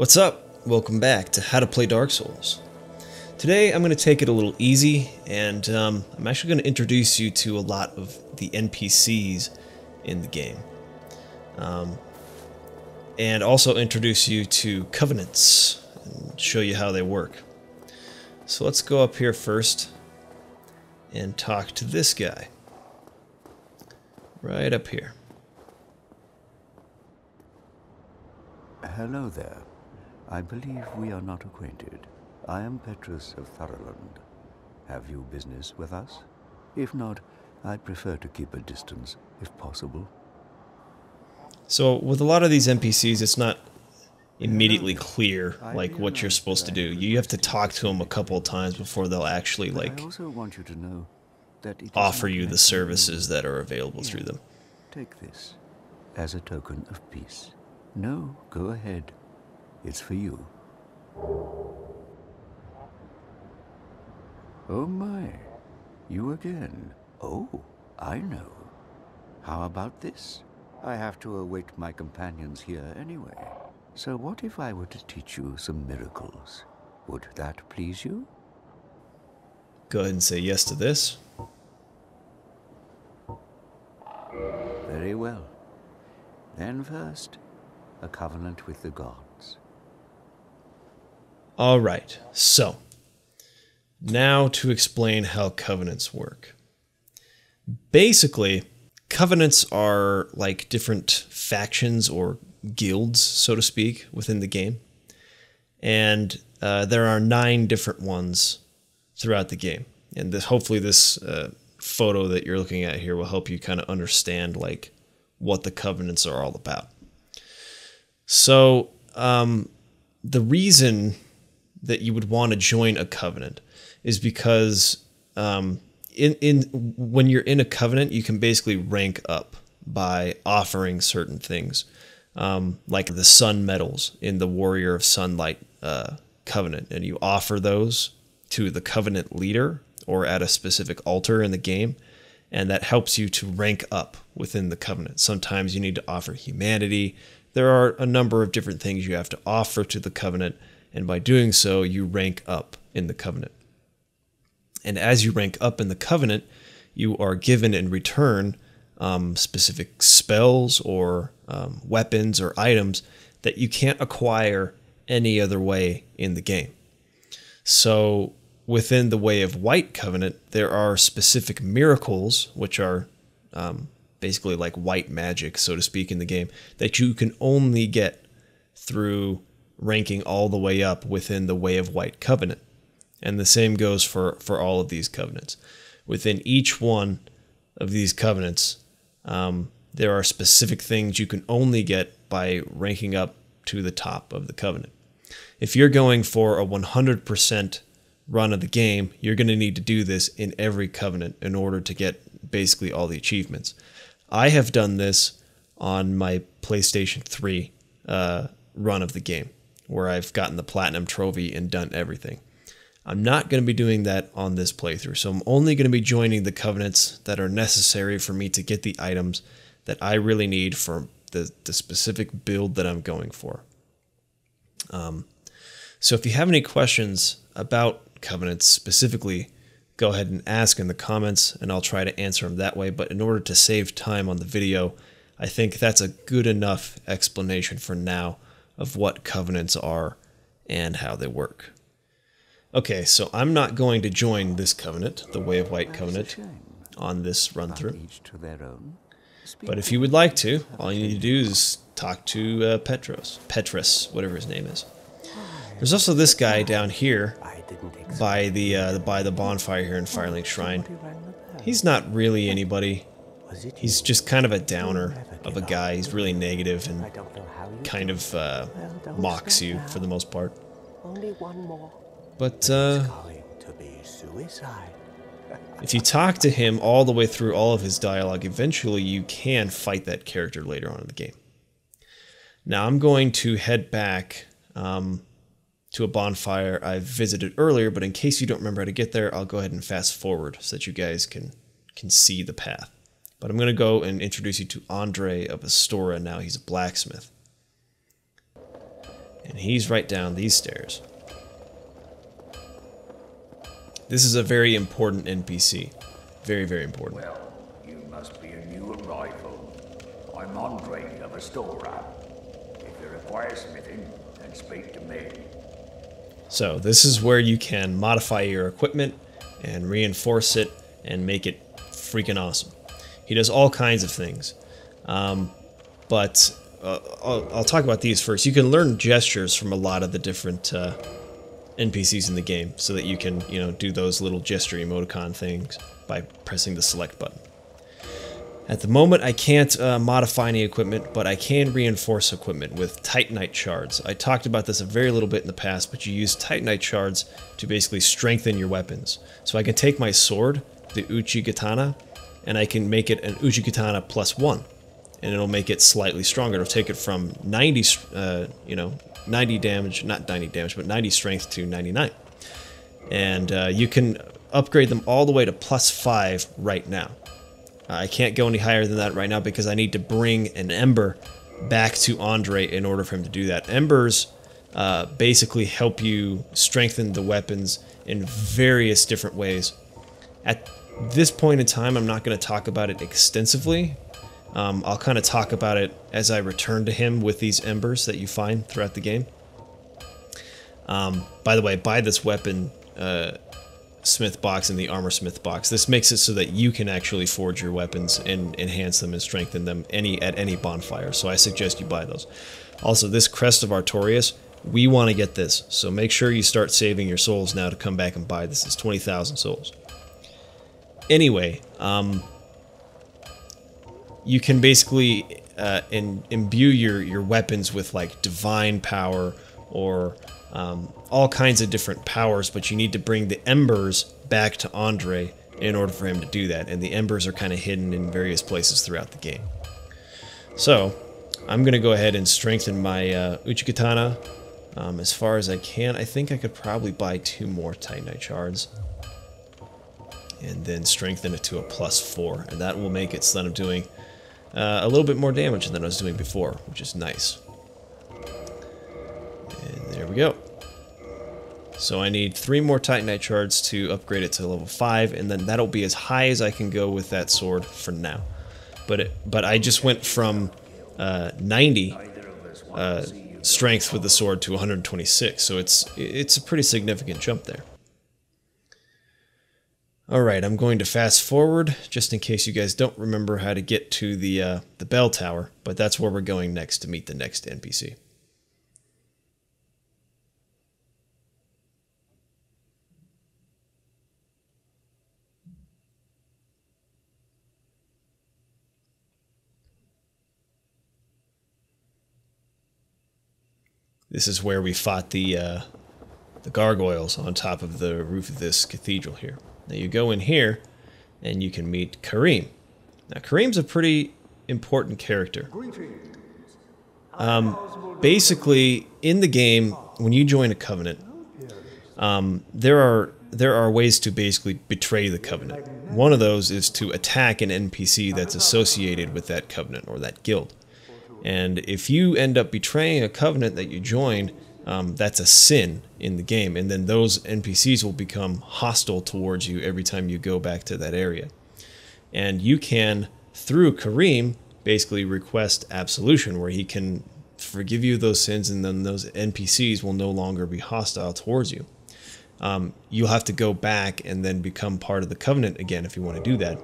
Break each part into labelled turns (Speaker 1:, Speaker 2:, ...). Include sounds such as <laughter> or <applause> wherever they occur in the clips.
Speaker 1: What's up? Welcome back to How to Play Dark Souls. Today I'm going to take it a little easy and um, I'm actually going to introduce you to a lot of the NPCs in the game. Um, and also introduce you to covenants and show you how they work. So let's go up here first and talk to this guy. Right up here.
Speaker 2: Hello there. I believe we are not acquainted. I am Petrus of Thorolund. Have you business with us? If not, I'd prefer to keep a distance, if possible.
Speaker 1: So with a lot of these NPCs, it's not immediately clear like what you're supposed to do. You have to talk to them a couple of times before they'll actually like
Speaker 2: I also want you to know that it is
Speaker 1: offer you the services that are available through them.
Speaker 2: Take this as a token of peace. No, go ahead. It's for you. Oh my, you again. Oh, I know. How about this? I have to await my companions here anyway. So what if I were to teach you some miracles? Would that please you?
Speaker 1: Go ahead and say yes to this.
Speaker 2: Very well. Then first, a covenant with the gods.
Speaker 1: All right. So, now to explain how covenants work. Basically, covenants are like different factions or guilds, so to speak, within the game. And uh, there are nine different ones throughout the game. And this, hopefully, this uh, photo that you're looking at here will help you kind of understand like what the covenants are all about. So, um, the reason that you would want to join a covenant is because um, in in when you're in a covenant, you can basically rank up by offering certain things, um, like the sun medals in the Warrior of Sunlight uh, covenant, and you offer those to the covenant leader or at a specific altar in the game, and that helps you to rank up within the covenant. Sometimes you need to offer humanity. There are a number of different things you have to offer to the covenant, and by doing so, you rank up in the covenant. And as you rank up in the covenant, you are given in return um, specific spells or um, weapons or items that you can't acquire any other way in the game. So, within the Way of White Covenant, there are specific miracles, which are um, basically like white magic, so to speak, in the game, that you can only get through ranking all the way up within the Way of White Covenant. And the same goes for, for all of these covenants. Within each one of these covenants, um, there are specific things you can only get by ranking up to the top of the covenant. If you're going for a 100% run of the game, you're going to need to do this in every covenant in order to get basically all the achievements. I have done this on my PlayStation 3 uh, run of the game, where I've gotten the platinum trophy and done everything. I'm not going to be doing that on this playthrough, so I'm only going to be joining the covenants that are necessary for me to get the items that I really need for the, the specific build that I'm going for. Um, so if you have any questions about covenants specifically, go ahead and ask in the comments and I'll try to answer them that way. But in order to save time on the video, I think that's a good enough explanation for now of what covenants are and how they work. Okay, so I'm not going to join this covenant, the Way of White covenant, on this run through. But if you would like to, all you need to do is talk to uh, Petros, Petrus, whatever his name is. There's also this guy down here by the uh, by the bonfire here in Firelink Shrine. He's not really anybody. He's just kind of a downer of a guy. He's really and
Speaker 3: how you
Speaker 1: kind of uh, mocks you for the most part.
Speaker 3: Only one more.
Speaker 1: But uh,
Speaker 3: It's going to be suicide. <laughs>
Speaker 1: if you talk to him all the way through all of his dialogue, eventually you can fight that character later on in the game. Now I'm going to head back um, to a bonfire I visited earlier, but in case you don't remember how to get there, I'll go ahead and fast forward so that you guys can can see the path. But I'm going to go and introduce you to Andre of Astora now. He's a blacksmith. And he's right down these stairs. This is a very important NPC. Very, very important.
Speaker 4: Well, you must be a new arrival. I'm Andre of Astora. If you require smithing, then speak to me.
Speaker 1: So this is where you can modify your equipment and reinforce it and make it freaking awesome. He does all kinds of things. Um, but uh, I'll, I'll, talk about these first. You can learn gestures from a lot of the different uh, NPCs in the game so that you can, you know, do those little gesture emoticon things by pressing the select button. At the moment, I can't uh, modify any equipment, but I can reinforce equipment with Titanite shards. I talked about this a very little bit in the past, but you use Titanite shards to basically strengthen your weapons. So I can take my sword, the Uchigatana, and I can make it an Uchigatana plus one, and it'll make it slightly stronger. It'll take it from 90, uh, you know, 90 damage, not 90 damage, but 90 strength to 99. And uh, you can upgrade them all the way to plus five right now. I can't go any higher than that right now because I need to bring an Ember back to Andre in order for him to do that. Embers uh, basically help you strengthen the weapons in various different ways. At this point in time, I'm not going to talk about it extensively. Um, I'll kind of talk about it as I return to him with these embers that you find throughout the game. Um, by the way, buy this weapon uh, smith box and the armor smith box. This makes it so that you can actually forge your weapons and enhance them and strengthen them any at any bonfire. So I suggest you buy those. Also, this Crest of Artorias, we want to get this. So make sure you start saving your souls now to come back and buy this. It's 20,000 souls. Anyway, um, you can basically uh, in, imbue your, your weapons with like divine power or um, all kinds of different powers, but you need to bring the embers back to Andre in order for him to do that. And the embers are kind of hidden in various places throughout the game. So, I'm going to go ahead and strengthen my uh, Uchigatana um, as far as I can. I think I could probably buy two more Titanite shards. And then strengthen it to a plus four. And that will make it so that I'm doing uh, a little bit more damage than I was doing before, which is nice. And there we go. So I need three more Titanite shards to upgrade it to level 5, and then that'll be as high as I can go with that sword for now. But it, but I just went from uh, 90 uh, strength with the sword to 126, so it's it's a pretty significant jump there. Alright, I'm going to fast forward, just in case you guys don't remember how to get to the, uh, the bell tower, but that's where we're going next to meet the next NPC. This is where we fought the uh, the gargoyles on top of the roof of this cathedral here. Now you go in here, and you can meet Carim. Now Carim's a pretty important character. Um, basically, in the game, when you join a covenant, um, there are there are ways to basically betray the covenant. One of those is to attack an NPC that's associated with that covenant or that guild. And if you end up betraying a covenant that you joined, um, that's a sin in the game. And then those NPCs will become hostile towards you every time you go back to that area. And you can, through Carim, basically request absolution, where he can forgive you those sins, and then those NPCs will no longer be hostile towards you. Um, you'll have to go back and then become part of the covenant again if you want to do that.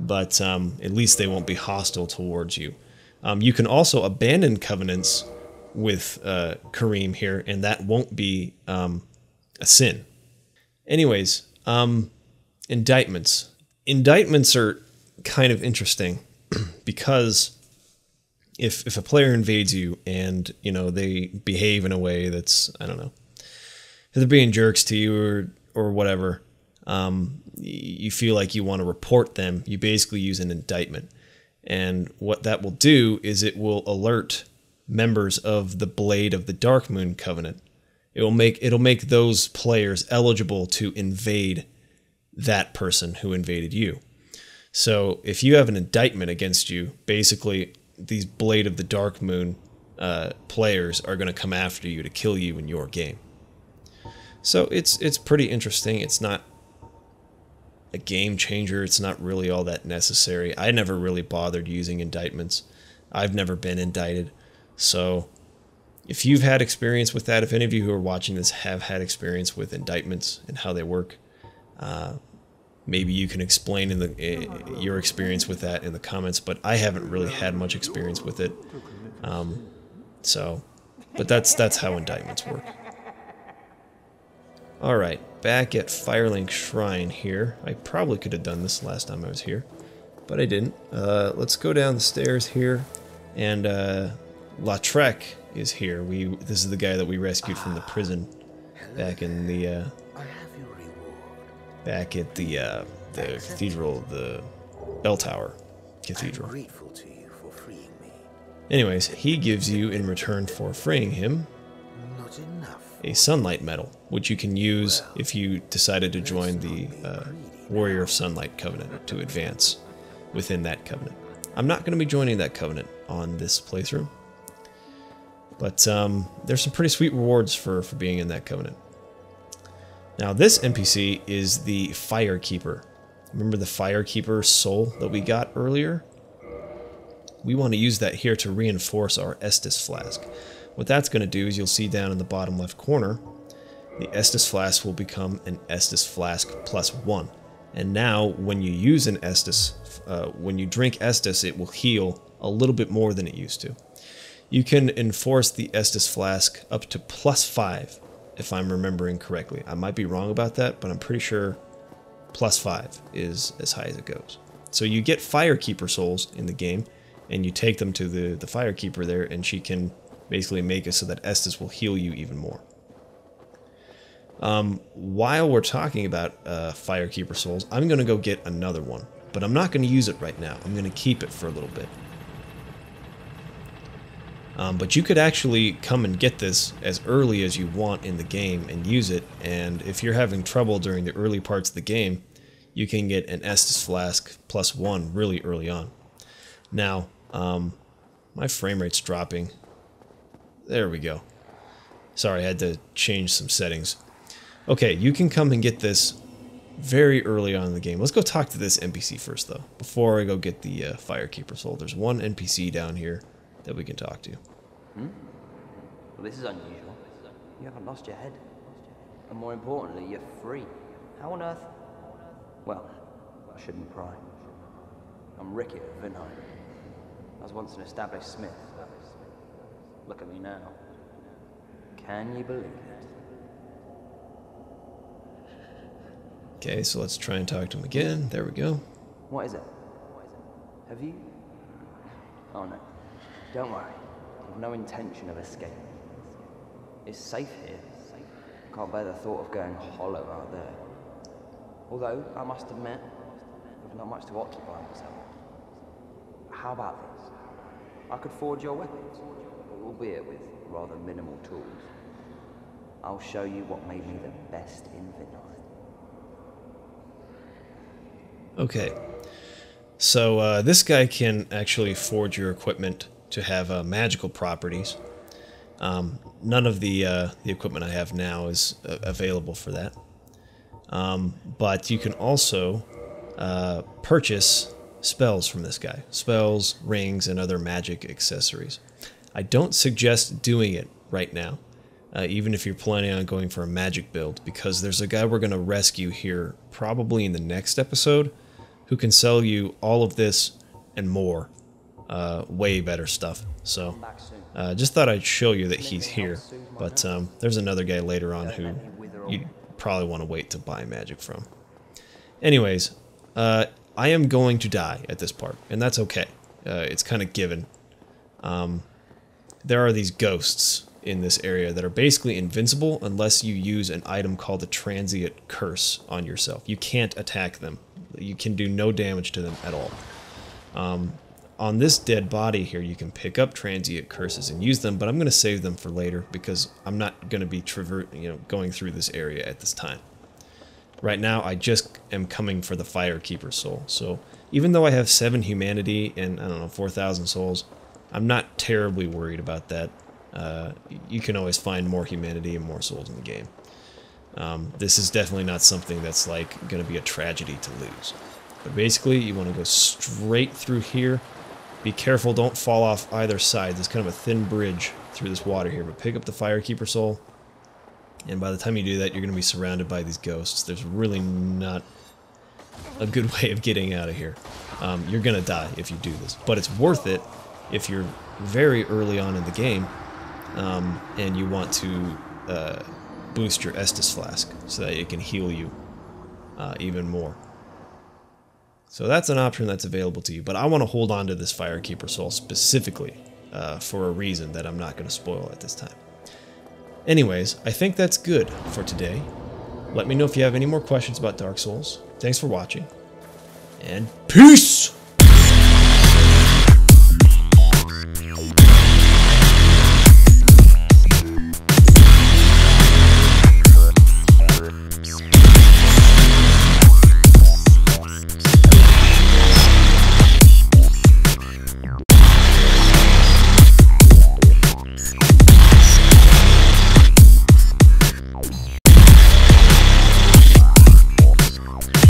Speaker 1: But um, at least they won't be hostile towards you. Um, you can also abandon covenants with uh, Carim here, and that won't be um, a sin. Anyways, um, indictments. Indictments are kind of interesting <clears throat> because if if a player invades you and you know they behave in a way that's I don't know, if they're being jerks to you or or whatever, um, you feel like you want to report them. You basically use an indictment. And what that will do is it will alert members of the Blade of the Dark Moon Covenant. It will make it'll make those players eligible to invade that person who invaded you. So if you have an indictment against you, basically these Blade of the Darkmoon uh, players are going to come after you to kill you in your game. So it's it's pretty interesting. It's not a game changer. It's not really all that necessary. I never really bothered using indictments. I've never been indicted. So if you've had experience with that, if any of you who are watching this have had experience with indictments and how they work, uh, maybe you can explain in the uh, your experience with that in the comments. But I haven't really had much experience with it. Um, so, but that's that's how indictments work. All right, back at Firelink Shrine here. I probably could have done this last time I was here, but I didn't. Uh, let's go down the stairs here, and uh, Lautrec is here. We this is the guy that we rescued from the prison back in the uh,
Speaker 3: I have your reward.
Speaker 1: back at the uh, the cathedral, the bell tower
Speaker 3: I'm
Speaker 1: cathedral.
Speaker 3: grateful to you for freeing me.
Speaker 1: Anyways, he gives you in return for freeing him
Speaker 3: Not enough.
Speaker 1: a sunlight medal, which you can use if you decided to join the uh, Warrior of Sunlight Covenant to advance within that covenant. I'm not going to be joining that covenant on this playthrough, but um, there's some pretty sweet rewards for, for being in that covenant. Now, this NPC is the Firekeeper. Remember the Firekeeper soul that we got earlier? We want to use that here to reinforce our Estus flask. What that's going to do is you'll see down in the bottom left corner, the Estus flask will become an Estus flask plus one. And now, when you use an Estus, uh, when you drink Estus, it will heal a little bit more than it used to. You can enforce the Estus flask up to plus five, if I'm remembering correctly. I might be wrong about that, but I'm pretty sure plus five is as high as it goes. So you get Firekeeper souls in the game, and you take them to the, the Firekeeper there, and she can basically make it so that Estus will heal you even more. Um, while we're talking about uh, Firekeeper souls, I'm going to go get another one, but I'm not going to use it right now. I'm going to keep it for a little bit. Um, but you could actually come and get this as early as you want in the game and use it. And if you're having trouble during the early parts of the game, you can get an Estus Flask plus one really early on. Now, um, my frame rate's dropping. There we go. Sorry, I had to change some settings. Okay, you can come and get this very early on in the game. Let's go talk to this NPC first, though, before I go get the uh, Firekeeper Soul. There's one NPC down here that we can talk to. Hmm?
Speaker 5: Well, this is unusual. You haven't lost your head. And more importantly, you're free. How on earth? Well, I shouldn't pry. I'm Rickert of Vinheim. I was once an established smith. Look at me now. Can you believe it?
Speaker 1: Okay, so let's try and talk to him again. There we go.
Speaker 5: What is it? Have you? Oh no. Don't worry. No intention of escaping. It's safe here. Can't bear the thought of going hollow out there. Although, I must admit, I've not much to occupy myself. How about this? I could forge your weapons, albeit with rather minimal tools. I'll show you what made me the best in Vinheim.
Speaker 1: Okay. So uh, this guy can actually forge your equipment to have uh, magical properties. Um, none of the uh, the equipment I have now is uh, available for that. Um, but you can also uh, purchase spells from this guy spells, rings, and other magic accessories. I don't suggest doing it right now, uh, even if you're planning on going for a magic build, because there's a guy we're going to rescue here probably in the next episode who can sell you all of this and more. Uh, way better stuff. So, uh, just thought I'd show you that he's here. But um, there's another guy later on who you probably want to wait to buy magic from. Anyways, uh, I am going to die at this part, and that's okay. Uh, it's kind of given. Um, there are these ghosts in this area that are basically invincible unless you use an item called the Transient Curse on yourself. You can't attack them. You can do no damage to them at all. Um, on this dead body here, you can pick up transient curses and use them, but I'm going to save them for later because I'm not going to be traver- you know, going through this area at this time. Right now, I just am coming for the Firekeeper soul. So even though I have seven humanity and I don't know 4,000 souls, I'm not terribly worried about that. Uh, you can always find more humanity and more souls in the game. Um, this is definitely not something that's like going to be a tragedy to lose. But basically, you want to go straight through here. Be careful, don't fall off either side. There's kind of a thin bridge through this water here. But pick up the Firekeeper Soul. And by the time you do that, you're going to be surrounded by these ghosts. There's really not a good way of getting out of here. Um, you're going to die if you do this. But it's worth it if you're very early on in the game um, and you want to uh, boost your Estus Flask so that it can heal you uh, even more. So that's an option that's available to you, but I want to hold on to this Firekeeper Soul specifically uh, for a reason that I'm not going to spoil at this time. Anyways, I think that's good for today. Let me know if you have any more questions about Dark Souls. Thanks for watching, and peace!